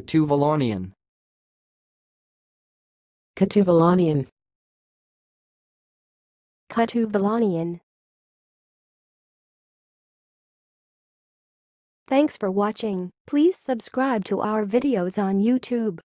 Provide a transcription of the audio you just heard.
Catuvalonian. Catuvalonian. Catuvalonian. Thanks for watching. Please subscribe to our videos on YouTube.